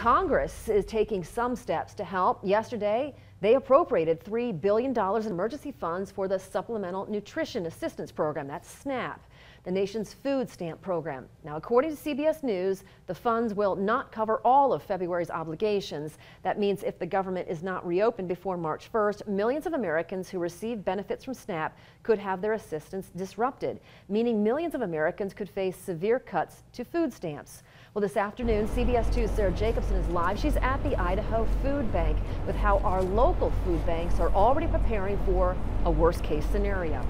Congress is taking some steps to help. Yesterday, they appropriated $3 billion in emergency funds for the Supplemental Nutrition Assistance Program, that's SNAP, the nation's food stamp program. Now, according to CBS News, the funds will not cover all of February's obligations. That means if the government is not reopened before March 1st, millions of Americans who receive benefits from SNAP could have their assistance disrupted, meaning millions of Americans could face severe cuts to food stamps. Well, this afternoon, CBS 2's Sarah Jacobson is live. She's at the Idaho Food Bank with how our local food banks are already preparing for a worst case scenario.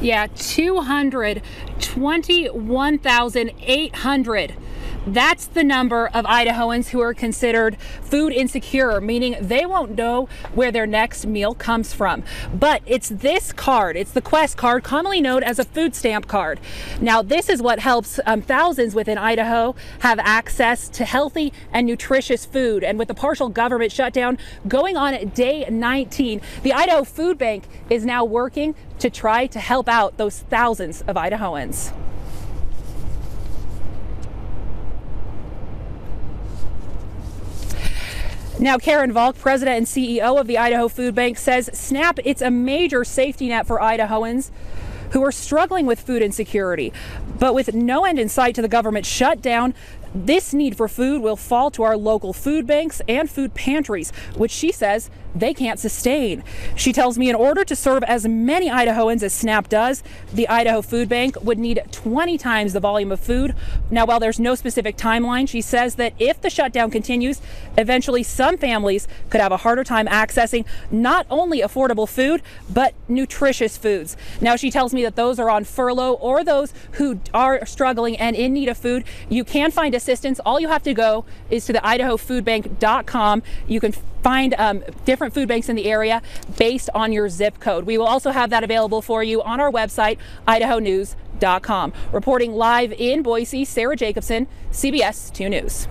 Yeah, 221,800 that's the number of Idahoans who are considered food insecure, meaning they won't know where their next meal comes from. But it's this card, it's the Quest card, commonly known as a food stamp card. Now, this is what helps um, thousands within Idaho have access to healthy and nutritious food. And with the partial government shutdown going on at day 19, the Idaho Food Bank is now working to try to help out those thousands of Idahoans. Now, Karen Vauk, president and CEO of the Idaho Food Bank, says SNAP it's a major safety net for Idahoans who are struggling with food insecurity. But with no end in sight to the government shutdown, this need for food will fall to our local food banks and food pantries, which she says they can't sustain. She tells me in order to serve as many Idahoans as SNAP does, the Idaho Food Bank would need 20 times the volume of food. Now, while there's no specific timeline, she says that if the shutdown continues, eventually some families could have a harder time accessing not only affordable food, but nutritious foods. Now, she tells me that those are on furlough or those who are struggling and in need of food, you can find a assistance, all you have to go is to the idahofoodbank.com. You can find um, different food banks in the area based on your zip code. We will also have that available for you on our website, idahonews.com. Reporting live in Boise, Sarah Jacobson, CBS 2 News.